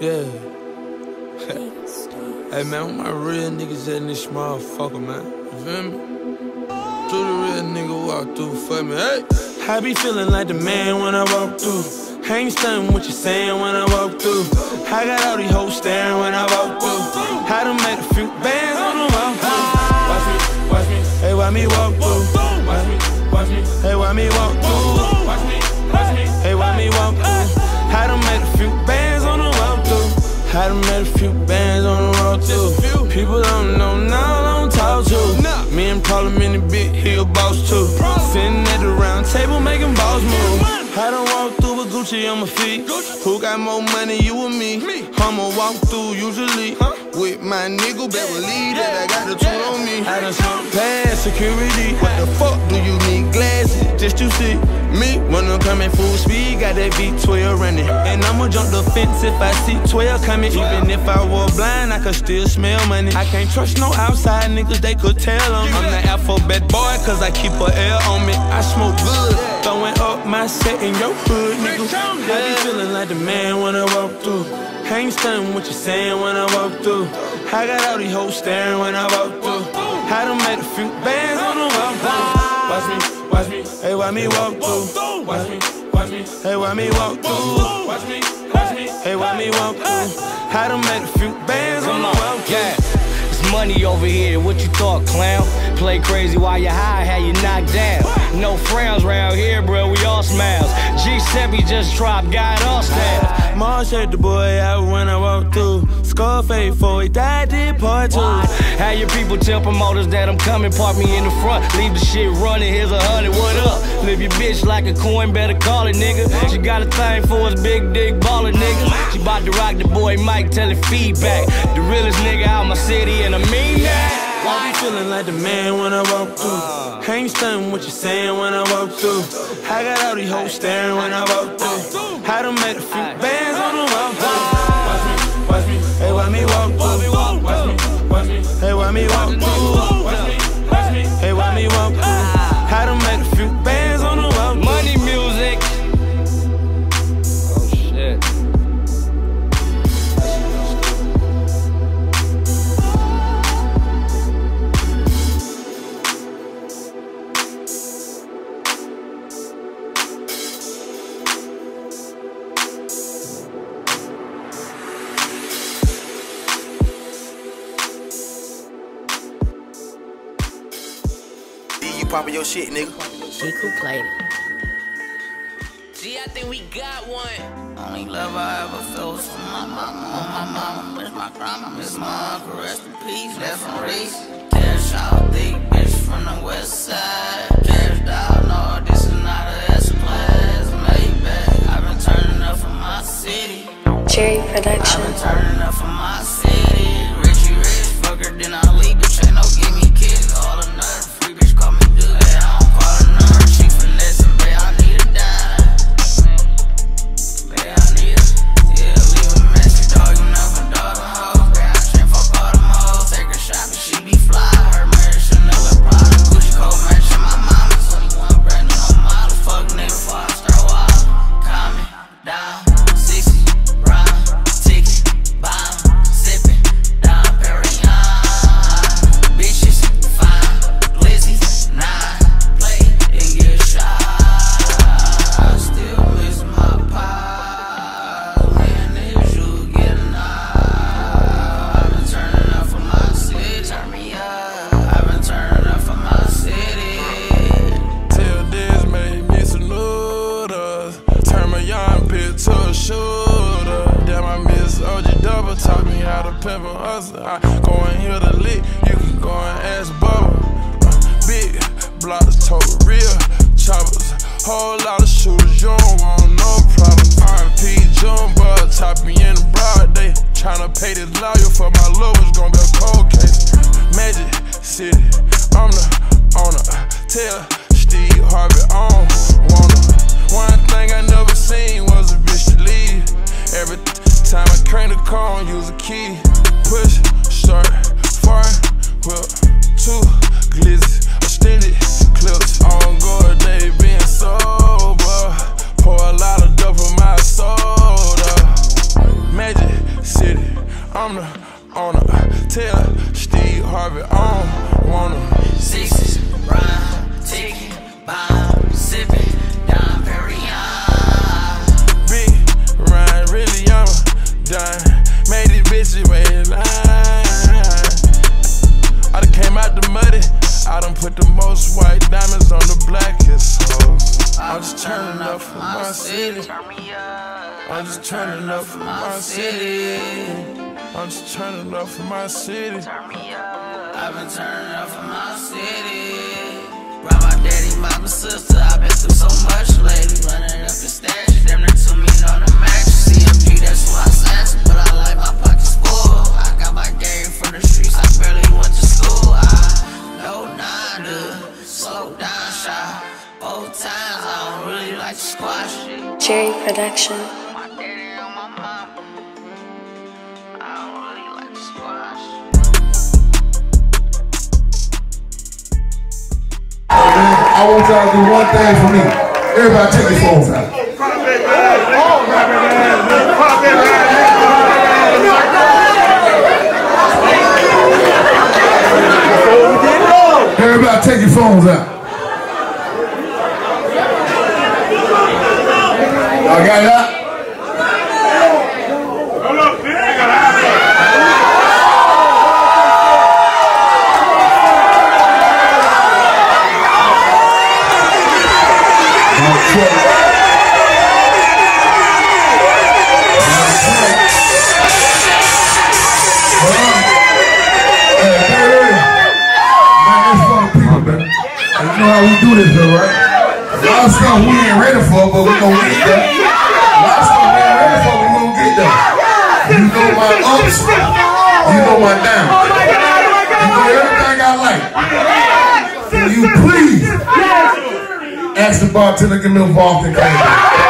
Yeah. hey man, where my real niggas in this motherfucker, man? You feel me? Do the real nigga walk through for me, hey? I be feeling like the man when I walk through. I ain't stunning what you saying when I walk through. I got all these hoes staring when I walk through. I done made a few bands on the walk through. Watch me, watch me, hey, why me walk through? Watch me, watch me, hey, why me walk through? Watch me, I done made a few bands on the walk through. People don't know now, I don't talk to. Me and Parliament in the big, he a boss too. Sitting at the round table making balls move. I done walk through with Gucci on my feet. Who got more money, you or me? I'ma walk through usually with my nigga, better believe that I got the tool on me. I done slunk past security. What the fuck do you need just to see me? When I'm coming full speed, got that V12 running. And I'ma jump the fence if I see 12 coming. Even if I were blind, I could still smell money. I can't trust no outside niggas, they could tell them. I'm the alphabet boy, cause I keep a L on me. I smoke good, throwing up my set in your hood, nigga. I be feeling like the man when I walk through. I ain't stunning what you saying when I walk through. I got all these hoes staring when I walk through. I done made a few bands on the walk through. Watch me, watch me, hey, why me walk through? Watch me, watch me, hey, why me walk through? Watch me, watch me, hey, why me walk through? I done made a few bands on the walk. Yeah. It's money over here, what you thought, clown? Play crazy while you high, how you knocked down. No frowns round here, bro, we all smiles. G7 just dropped, got all. Mars had the boy out when I walked through. Scarface for he died, did part two. How your people tell promoters that I'm coming, park me in the front, leave the shit running, here's a hundred, what up? Live your bitch like a coin, better call it, nigga. She got a thing for us, big dick baller, nigga. She bout to rock the boy Mike, tell it feedback. The realest nigga out my city, and I mean that. I be feeling like the man when I walk through. Uh. I ain't stunning what you saying when I walk through. I got all these hoes staring when I walk through. I done made a few bands on the walk through. Why me walk You poppin' your shit, nigga. Chico played it. Gee, I think we got one. Only love I ever felt was from my mama. On my mama, miss my grandma, miss my uncle, rest in peace. Left from race. Cash out, thick bitch from the west side. Cash out, no, this is not a S class. Maybach, I've been turning up for my city. Cherry I've Production. been turning up for my city. Me how to pimp a hustle. I go and hear the lick. You can go and ask Bubba. Uh, big blocks, total the owner. Tell Steve Harvey I don't him. Sixes, rhyme, ticking, bomb, sipping, Perignon. Big Ryan, really I'm done. Made these bitches wait line. I done came out the muddy. I done put the most white diamonds on the blackest hoes. I'm just turning up for my city. I'm just turning up for my city. I'm just turning up for my city. I've been turning up for my city. Brought my daddy, mama, sister. I've been through so much lately. Running up the stash, damn near me on the max. CMG, that's who I snatched. But I like my pockets full. I got my game from the streets. I barely went to school. I know not to slow down, shot. Both times I don't really like to squash it. Jerry Production. I want y'all to do one thing for me. Everybody take your phones out. Everybody take your phones out. Y'all got it out? You know how we do this though, right? A lot we ain't ready for, but we gonna get there. A lot we ain't ready for, we gonna get there. You know my ups, you know my downs. You know everything I like. Will you please ask the bartender give me a?